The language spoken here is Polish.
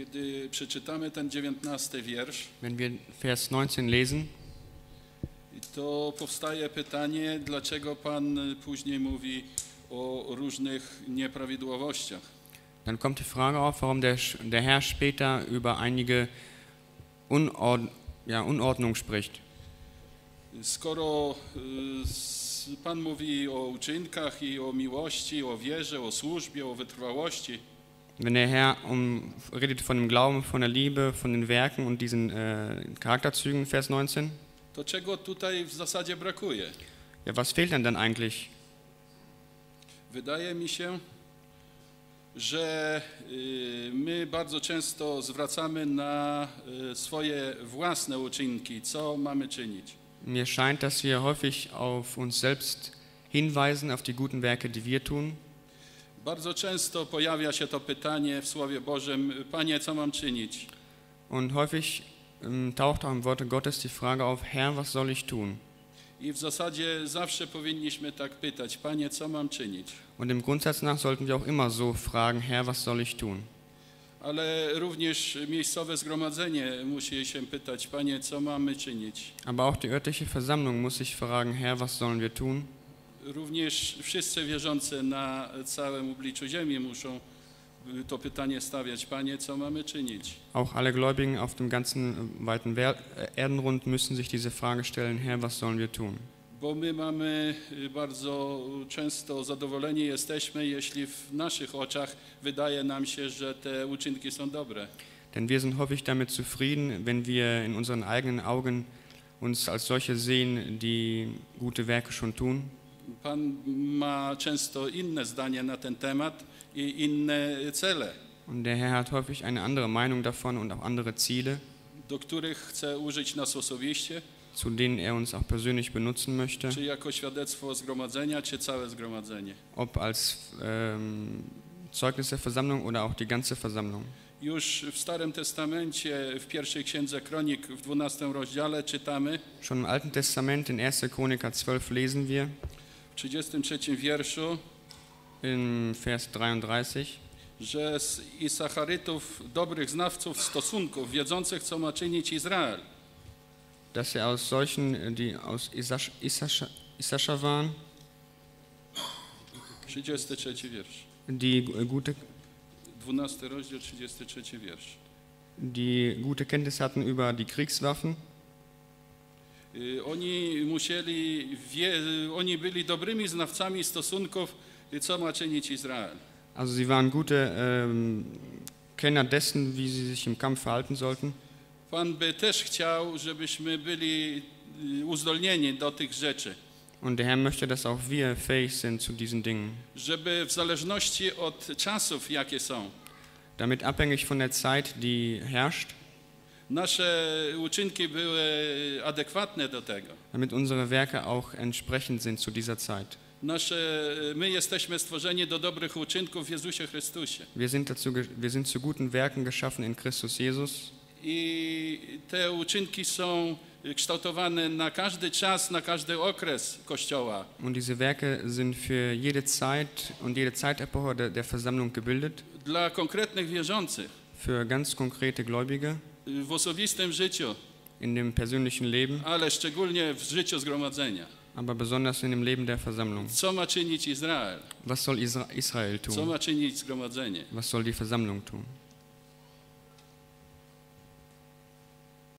Kiedy przeczytamy ten 19 wiersz, Wenn wir Vers 19 lesen, to powstaje pytanie, dlaczego Pan później mówi o różnych nieprawidłowościach. dann kommt die Frage auf, warum der, der Herr später über einige Unord ja, Unordnung spricht. Skoro y, Pan mówi o uczynkach i o miłości, o wierze, o służbie, o wytrwałości, Wenn der Herr um, redet von dem Glauben, von der Liebe, von den Werken und diesen äh, Charakterzügen, Vers 19, to czego tutaj w zasadzie brakuje? ja, was fehlt denn dann eigentlich? Wydaje mi się, że y, my bardzo często zwracamy na y, swoje własne uczynki, co mamy czynić. Mir scheint, dass wir häufig auf uns selbst hinweisen, auf die guten Werke, die wir tun. Bardzo często pojawia się to pytanie w Słowie Bożym: Panie, co mam czynić? Und häufig ähm, taucht auch im Worte Gottes die Frage auf, Herr, was soll ich tun? I w zasadzie zawsze powinniśmy tak pytać: Panie, co mam czynić? Und dem Grundsatz nach sollten wir auch immer so fragen, Herr, was soll ich tun? Ale również miejscowe zgromadzenie musi się pytać: Panie, co mamy czynić? Aber auch die örtliche Versammlung muss sich fragen, Herr, was sollen wir tun? Również wszyscy wierzący na całym obliczu ziemi muszą y, to pytanie stawiać: Panie, co mamy czynić? Auch alle Gläubigen auf dem ganzen äh, weiten äh, Erdenrund müssen sich diese Frage stellen, Herr, was sollen wir tun? Bo my mamy y, bardzo często zadowoleni jesteśmy, jeśli w naszych oczach wydaje nam się, że te uczynki są dobre. Denn wir sind häufig damit zufrieden, wenn wir in unseren eigenen Augen uns als solche sehen, die gute Werke schon tun. Pan ma często inne zdanie na ten temat i inne cele, Und der Herr hat häufig eine andere Meinung davon und auch andere Ziele, do których chce użyć nas osobiście, zu denen er uns auch persönlich benutzen möchte, czy jako świadectwo zgromadzenia, czy całe zgromadzenie. ob als ähm, Zeugnis der Versammlung oder auch die ganze Versammlung. Już w Starym Testamencie, w pierwszej księdze Kronik, w 12 rozdziale czytamy, Schon im Alten Testament, in 1. Chroniker 12, lesen wir 33 wierszu, in Vers 33, że z Isacharytów, dobrych znawców stosunków, wiedzących, co ma czynić Izrael, dass er aus solchen, die aus Isasch- Isasch- Issachar waren, 33 wiersz, die gute, 12 rozdział, 33 wiersz. die gute Kenntnis hatten über die Kriegswaffen. Y, Oni musieli, oni byli dobrymi znawcami stosunków, y, co ma czynić Izrael. Also sie waren gute ähm, Kenner dessen, wie sie sich im Kampf verhalten sollten. Pan by też chciał, żebyśmy byli y, uzdolnieni do tych rzeczy, Und der Herr möchte, dass auch wir fähig sind zu diesen Dingen. żeby w zależności od czasów, jakie są, Damit abhängig von der Zeit, die herrscht, nasze uczynki były adekwatne do tego. damit unsere Werke auch entsprechend sind zu dieser Zeit. Nasze, my jesteśmy stworzeni do dobrych uczynków w Jezusie Chrystusie. Wir sind, dazu, wir sind zu guten Werken geschaffen in Christus Jesus. I te uczynki są kształtowane na każdy czas, na każdy okres Kościoła. Und diese Werke sind für jede Zeit und jede Zeitepoche der, der Versammlung gebildet, Dla konkretnych wierzących für ganz konkrete Gläubige w osobistym życiu, in dem persönlichen Leben, ale szczególnie w życiu zgromadzenia. aber besonders in dem Leben der Versammlung. Co ma czynić Izrael? Was soll Isra Israel Co tun? ma czynić zgromadzenie? Was soll die Versammlung tun?